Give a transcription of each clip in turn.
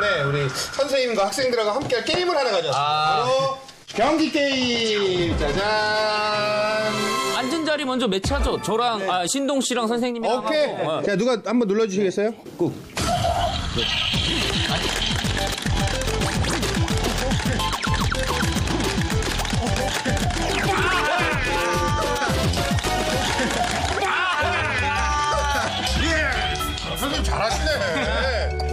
때문에 우리 선생님과 학생들하고 함께할 게임을 하나 가져왔습니다. 아. 바로 경기 게임. 짜잔. 앉은 자리 먼저 매치하죠. 저랑 아, 신동 씨랑 선생님이랑 오케이. 하고. 어. 자, 누가 한번 눌러주시겠어요? 꾹. 예! 선생님 잘하시네.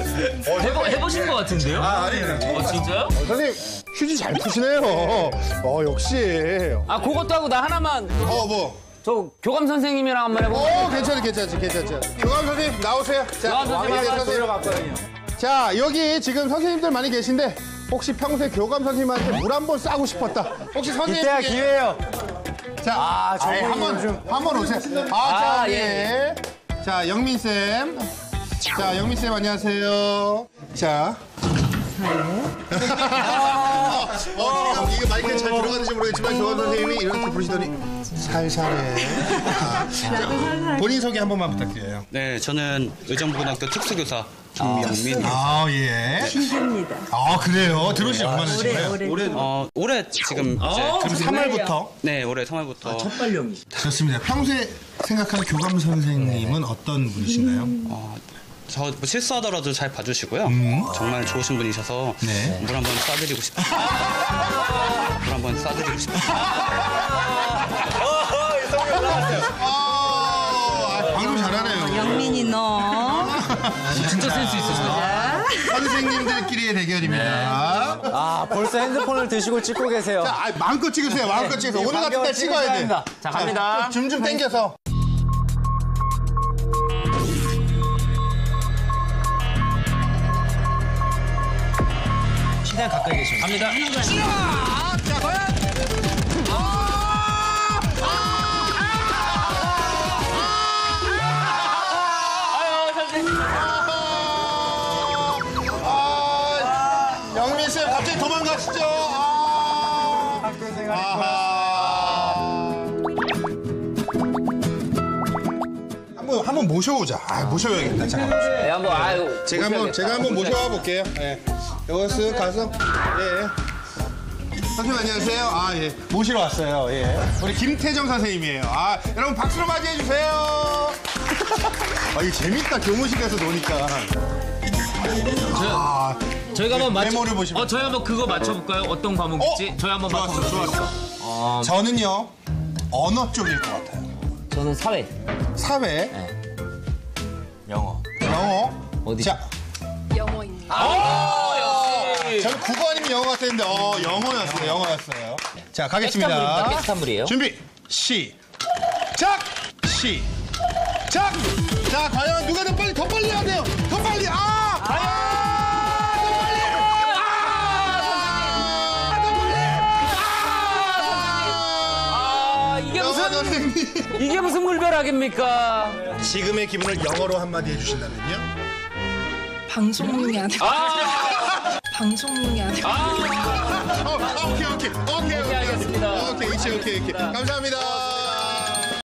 어, 해보, 해보신 것 같은데요? 아, 아니, 어, 진짜요? 어, 선생님 휴지 잘 푸시네요. 어, 역시. 아, 그것도 하고 나 하나만. 어, 뭐. 저 교감 선생님이랑 한번 해보고. 오, 괜찮아, 괜찮지, 괜찮지. 교감 선생님 나오세요. 자, 교감 선생님. 자, 여기 지금 선생님들 많이 계신데 혹시 평소에 교감 선생님한테 물 한 번 싸고 싶었다. 혹시 선생님 이때가 기회예요. 자, 아, 저분이 한번 요즘- 한번 오세요. 아, 자, 아, 예. 예. 자, 영민 쌤. 자, 영민 쌤 안녕하세요. 자. 어, 이게 마이크에 잘 들어가는지 모르겠지만 교감 선생님이 이렇게 부르시더니 살살해. 아, 자, 본인 소개 한 번만 부탁드려요. 네, 저는 의정부고등학교 특수교사 김영민. 아, 예. 신기입니다. 아, 그래요? 들어오신 지 얼마나 올해 되신 거예요? 올해 어, 올해 지금 이제 3월부터. 네, 올해 3월부터 좋습니다. 평소에 생각하는 교감 선생님은 어떤 분이신가요? 어, 저 뭐 실수하더라도 잘 봐주시고요. 정말 좋으신 분이셔서 네. 물 한번 쏴드리고 싶어요. 물 한번 쏴드리고 싶어요. 아, 방금 잘하네요. 영민이 너. 진짜 센스 있으시다. 선생님들끼리의 대결입니다. 아, 벌써 핸드폰을 드시고 찍고 계세요. 자, 아, 마음껏 찍으세요. 마음껏 찍으세요. 오늘 같은 날 찍어야 돼. 자, 갑니다. 줌좀 당겨서. 갑니다. 자, 과연? 아유, 선생님. 아, 영민 쌤 갑자기 도망가시죠. 아, 아하. 한번 한번 모셔오자. 아, 모셔야겠다. 잠깐만. 네, 한번, 아유. 제가 한번 제가 한번 모셔와 볼게요. 예. 요거 쓱 가서 예. 선생님 안녕하세요. 아 예. 모시러 왔어요. 예. 우리 김태정 선생님이에요. 아 여러분 박수로 맞이해 주세요. 아 이거 재밌다 교무실에서 노니까. 아 저희가 한번 맞춰. 메모를 보시면. 어, 저희 한번 그거 맞춰볼까요? 어떤 과목일지? 저희 한번 좋았어 맞춰볼게요. 좋았어. 저는요 언어 쪽일 것 같아요. 저는 사회. 사회, 영어. 영어. 어디? 자. 역시. 저는 국어 아니면 영어 같았는데 어 영어였어요. 영어였어요. 자 가겠습니다. 백스탄물이에요. 준비 시작! 시작! 자 과연 누가 더 빨리 더 빨리 해야 돼요? 더 빨리! 아! 과연 더 빨리! 아, 더 빨리! 아, 이게 무슨, 선생님 이게 무슨 물벼락입니까? 지금의 기분을 영어로 한마디 해주신다면요? 방송용이 아니고. 아, 방송용이 아니고. 아. 어, 오케이 오케이 오케이 오케이 오케이 알겠습니다. 오케이 오케이 오케이 오케이 감사합니다